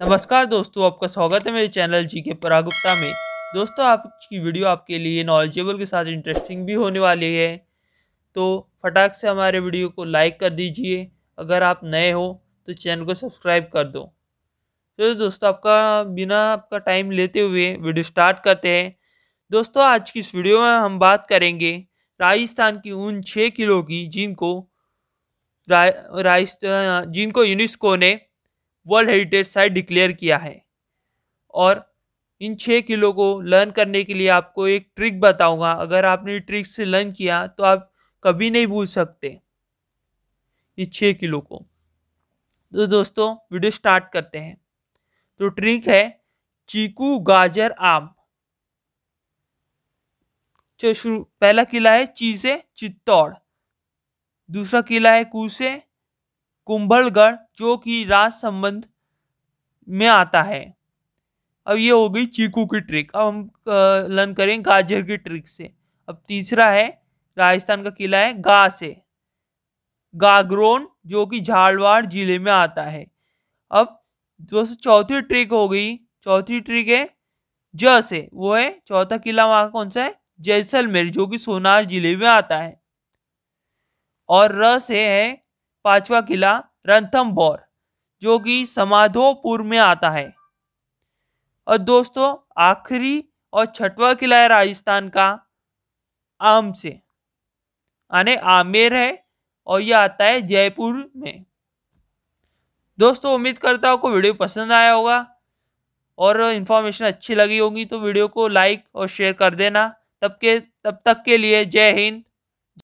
नमस्कार दोस्तों, आपका स्वागत है मेरे चैनल जी के परागुप्ता में। दोस्तों, आपकी वीडियो आपके लिए नॉलेजेबल के साथ इंटरेस्टिंग भी होने वाली है। तो फटाक से हमारे वीडियो को लाइक कर दीजिए। अगर आप नए हो तो चैनल को सब्सक्राइब कर दो। तो दोस्तों, आपका बिना आपका टाइम लेते हुए वीडियो स्टार्ट करते हैं। दोस्तों, आज की इस वीडियो में हम बात करेंगे राजस्थान की उन छः किलो की जिनको राजस्थान, जिनको यूनेस्को ने वर्ल्ड हेरिटेज साइट डिक्लेयर किया है। और इन छः किलो को लर्न करने के लिए आपको एक ट्रिक बताऊँगा। अगर आपने ट्रिक से लर्न किया तो आप कभी नहीं भूल सकते इस छः किलो को। तो दोस्तों, वीडियो स्टार्ट करते हैं। तो ट्रिक है, चीकू गाजर आम। जो शुरू, पहला किला है ची से चित्तौड़। दूसरा किला है कू से कुंभलगढ़, जो कि राज संबंध में आता है। अब ये हो गई चीकू की ट्रिक अब हम लर्न करें गाजर की ट्रिक से। अब तीसरा है, राजस्थान का किला है गा से। गागरोन, जो कि झालवाड़ ज़िले में आता है। अब दोस्तों चौथी ट्रिक हो गई, चौथी ट्रिक है ज से। वो है चौथा किला वहाँ कौन सा है? जैसलमेर, जो कि सोनार ज़िले में आता है। और र से है पांचवा किला रणथम्बोर जो कि समाधोपुर में आता है। और दोस्तों, आखिरी और छठवा किला है राजस्थान का आम से यानी आमेर है, और यह आता है जयपुर में। दोस्तों, उम्मीद करता हूँ को वीडियो पसंद आया होगा, और इन्फॉर्मेशन अच्छी लगी होगी तो वीडियो को लाइक और शेयर कर देना। तब के, तब तक के लिए जय हिंद।